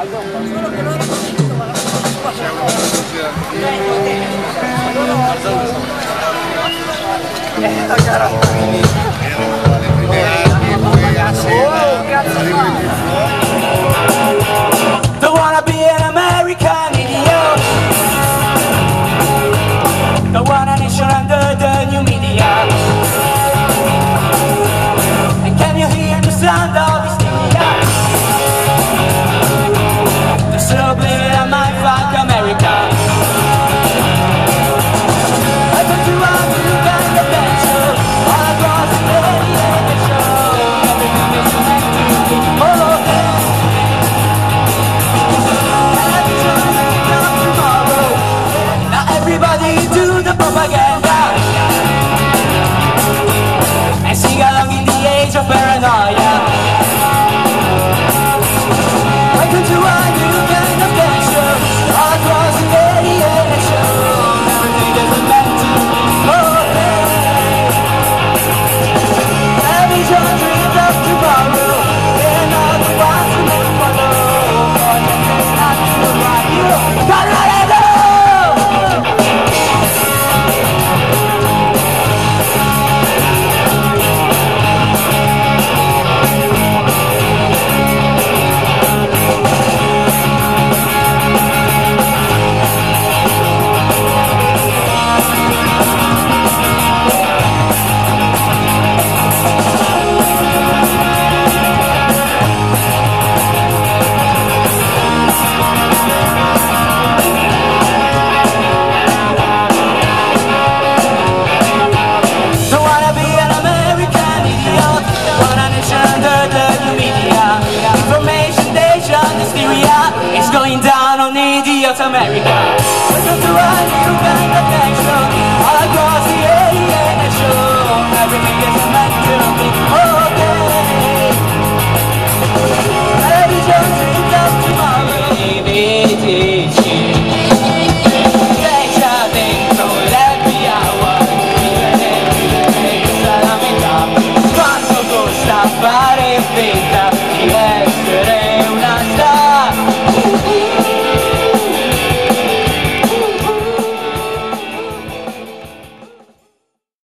だから。America. Welcome to our new band of national